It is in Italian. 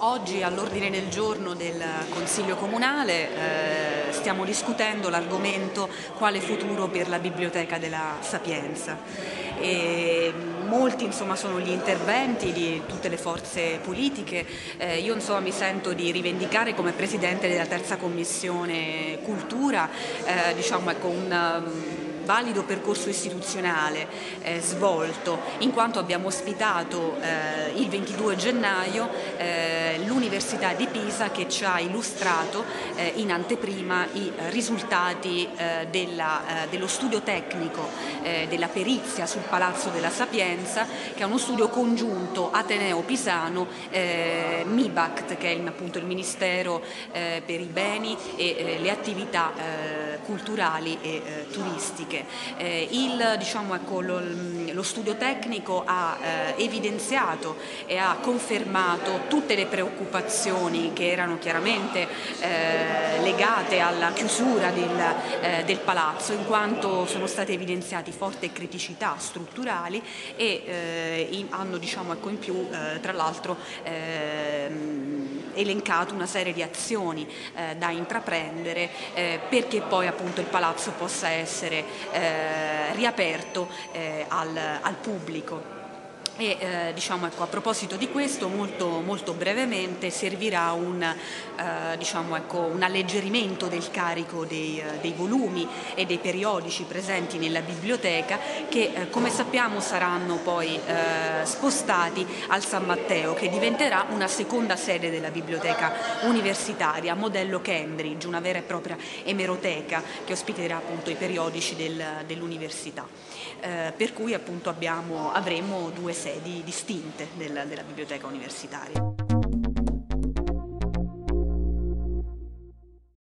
Oggi all'ordine del giorno del Consiglio Comunale eh, stiamo discutendo l'argomento quale futuro per la Biblioteca della Sapienza. E molti insomma, sono gli interventi di tutte le forze politiche, eh, io insomma, mi sento di rivendicare come Presidente della terza Commissione Cultura eh, diciamo, ecco, un um, valido percorso istituzionale eh, svolto, in quanto abbiamo ospitato eh, il 22 gennaio eh, l'Università di Pisa che ci ha illustrato eh, in anteprima i risultati eh, della, eh, dello studio tecnico della perizia sul Palazzo della Sapienza, che è uno studio congiunto Ateneo-Pisano, MIBACT, che è appunto il Ministero per i beni e le attività culturali e turistiche tecniche. Eh, il, diciamo, ecco, lo, lo, studio tecnico ha eh, evidenziato e ha confermato tutte le preoccupazioni che erano chiaramente eh, legate alla chiusura del, eh, del, palazzo, in quanto sono state evidenziate forti criticità strutturali e eh, in, hanno diciamo, ecco, in più eh, tra l'altro ehm, elencato una serie di azioni eh, da intraprendere eh, perché poi appunto il palazzo possa essere eh, riaperto eh, al, al pubblico. E eh, diciamo, ecco, a proposito di questo, molto, molto brevemente servirà un, eh, diciamo, ecco, un, alleggerimento del carico dei, eh, dei, volumi e dei periodici presenti nella biblioteca che eh, come sappiamo saranno poi eh, spostati al San Matteo che diventerà una seconda sede della biblioteca universitaria, modello Cambridge, una vera e propria emeroteca che ospiterà appunto i periodici del, dell'università. Eh, per cui appunto abbiamo, avremo due sedi sedi distinte della, della biblioteca universitaria.